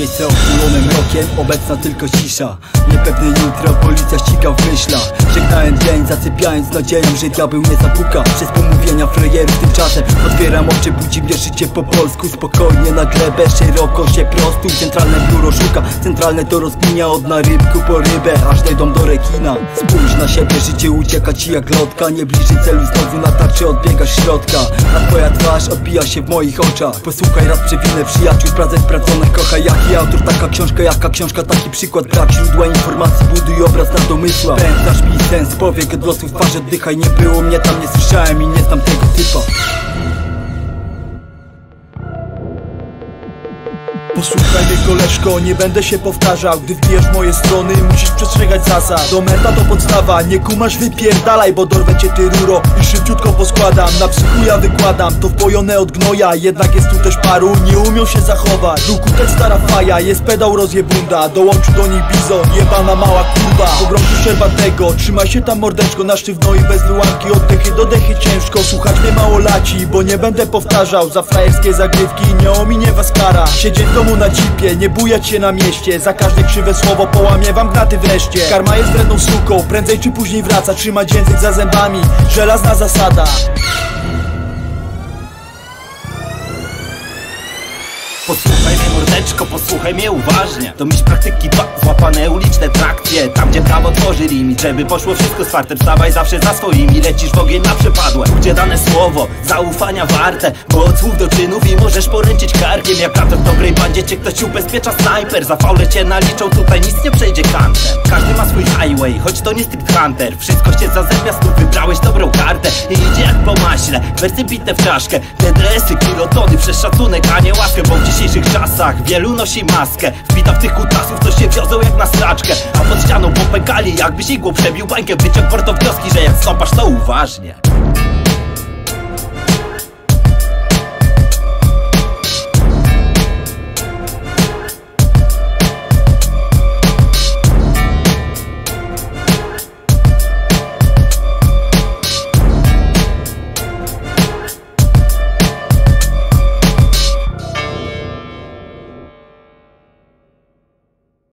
Miejsce okulone mrokiem, obecna tylko cisza. Niepewny jutro, policja ściga w myślach. Żegnałem dzień, zasypiając nadzieją, że diabeł nie zapuka. Przez pomówienia frejerów tymczasem Otwieram oczy, budzi mnie życie po polsku Spokojnie. Na glebę, szeroko się prostuj Centralne biuro szuka, centralne to rozgminia Od narybku po rybę, aż dojdą do rekina. Spójrz na siebie, życie ucieka ci jak lotka. Nie bliży celu, znowu na tarczy odbiegasz środka. A twoja twarz odbija się w moich oczach. Posłuchaj raz przewinę przyjaciół, pracę sprawdzonych Kochaj jaki autor, taka książka, jaka książka? Taki przykład, brak źródła informacji Buduj obraz na domysłach Pędzasz mi sens, powiek od losu w twarzy oddychaj. Nie było mnie tam, nie słyszałem i nie znam tego typa Mnie koleżko, nie będę się powtarzał. Gdy wbijesz w moje strony, musisz przestrzegać zasad. Dometa to podstawa, nie kumasz wypierdalaj Bo dorwę cię ty ruro. I szybciutko poskładam Na psychu ja wykładam, to wpojone od gnoja Jednak jest tu też paru, nie umią się zachować. Ruku też stara faja, jest pedał rozjebunda. Dołączył do niej bizon, jebana mała kurwa. Pogrążu szczerbatego, trzymaj się tam mordeczko Na sztywno i bez wyłamki, oddechy do dechy ciężko Słuchać mnie mało laci, bo nie będę powtarzał. Za frajerskie zagrywki nie ominie was kara. Siedzieć w domu na cipie, nie bujać się na mieście. Za każde krzywe słowo połamie wam gnaty wreszcie. Karma jest wredną suką, prędzej czy później wraca. Trzymać język za zębami, żelazna zasada. Posłuchaj mnie mordeczko, posłuchaj mnie uważnie. To miś praktyki dwa, złapane uliczne trakcje Tam gdzie prawo tworzy limit, żeby poszło wszystko z fartem. Stawaj zawsze za swoimi, lecisz w ogień na przepadłe. Gdzie dane słowo, zaufania warte? Bo od słów do czynów i możesz poręczyć karkiem. Jak to w dobrej bandzie cię ktoś ubezpiecza snajper. Za faule cię naliczą, tutaj nic nie przejdzie kantem Każdy ma swój choć to nie street hunter Wszystko się zazębia, tu wybrałeś dobrą kartę. I idzie jak po maśle, wersy bite w czaszkę. TDS-y, kilotony przez szacunek, a nie łaskę Bo w dzisiejszych czasach wielu nosi maskę. Wbita w tych kutasów, co się wiozą jak na straczkę. A pod ścianą popękali, jakbyś igłą przebił bańkę. Wyciąg porto wnioski, że jak stąpasz to uważnie